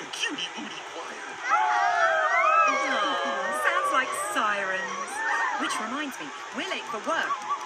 like a cutie booty choir. Oh, sounds like sirens. Which reminds me, we're late for work.